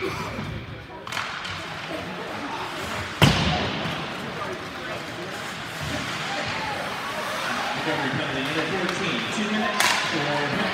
Recovery penalty number 14, two minutes for